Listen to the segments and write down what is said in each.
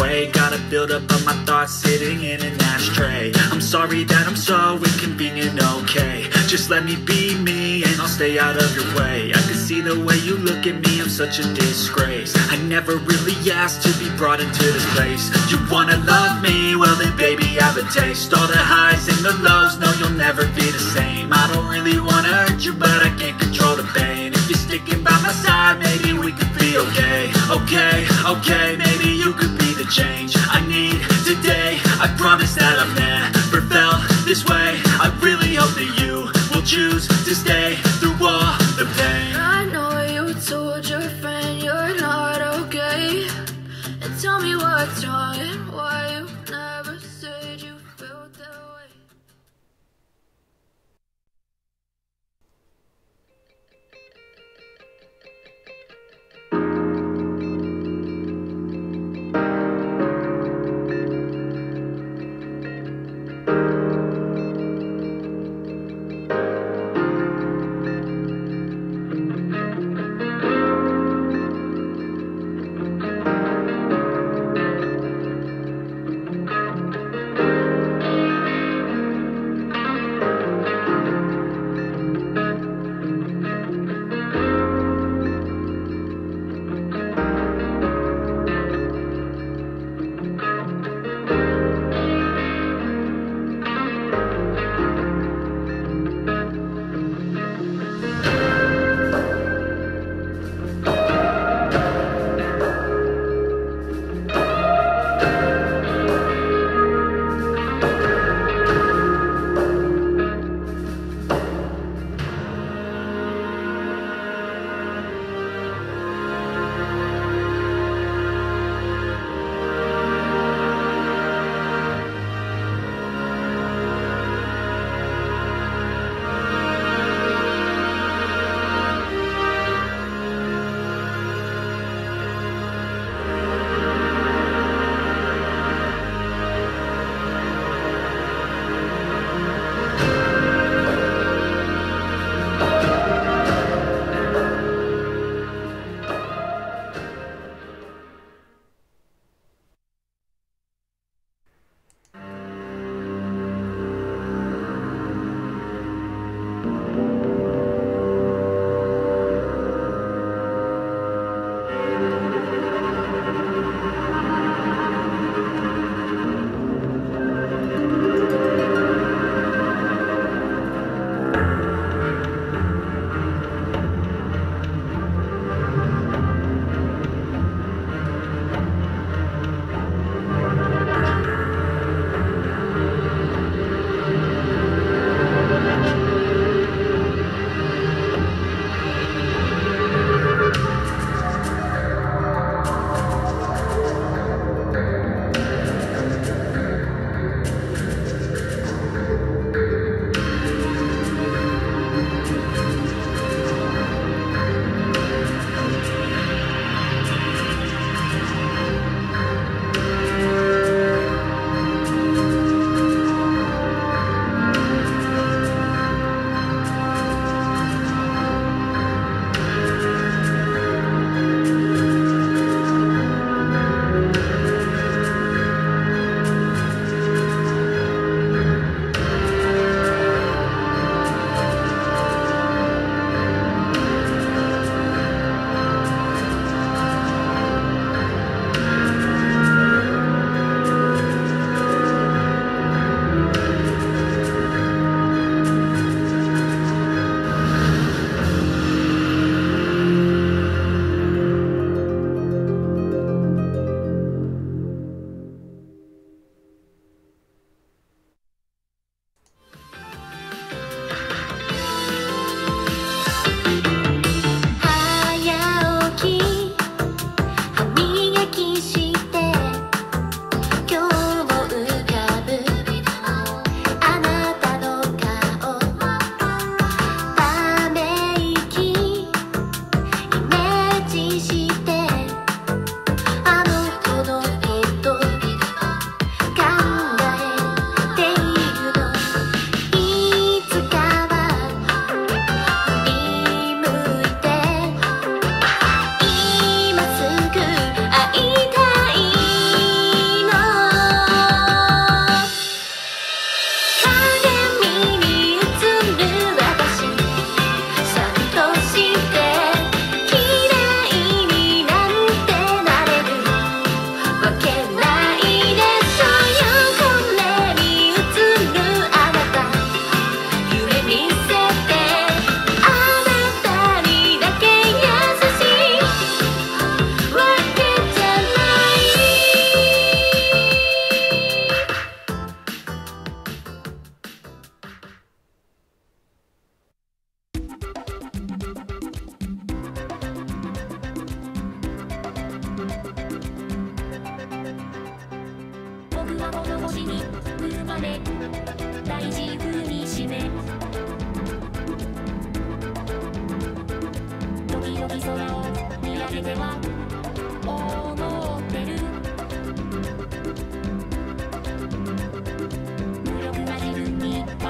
way. Gotta build up of my thoughts sitting in an ashtray. I'm sorry that I'm so inconvenient, okay. Just let me be me and I'll stay out of your way. I can see the way you look at me, I'm such a disgrace. I never really asked to be brought into this place. You wanna love me? Well then baby have a taste. All the highs and the lows, no you'll never be the same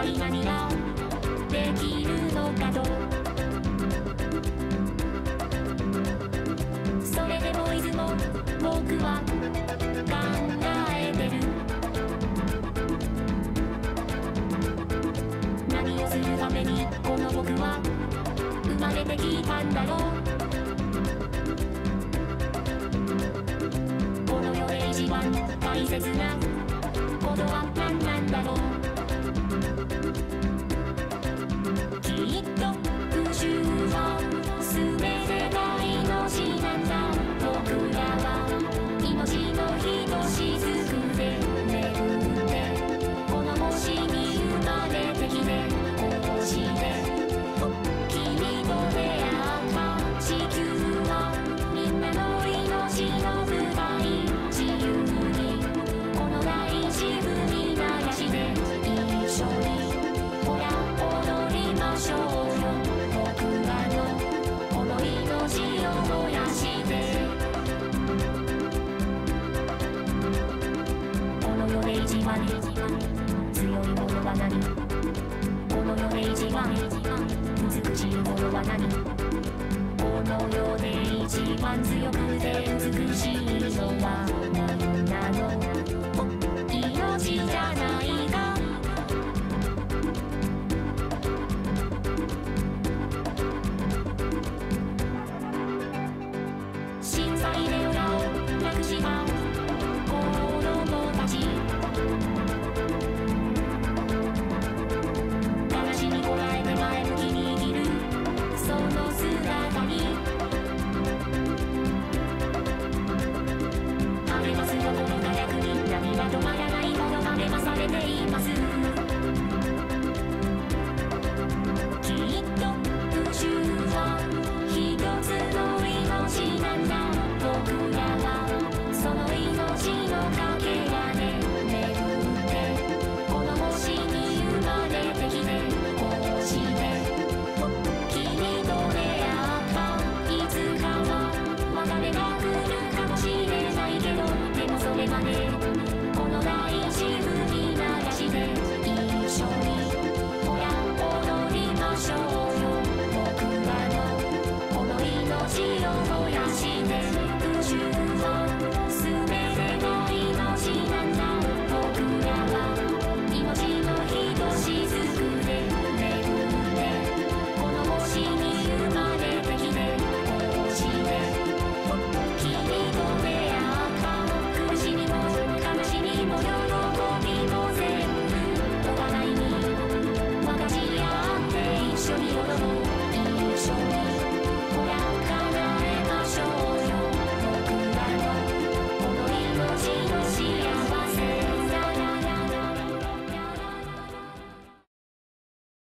に一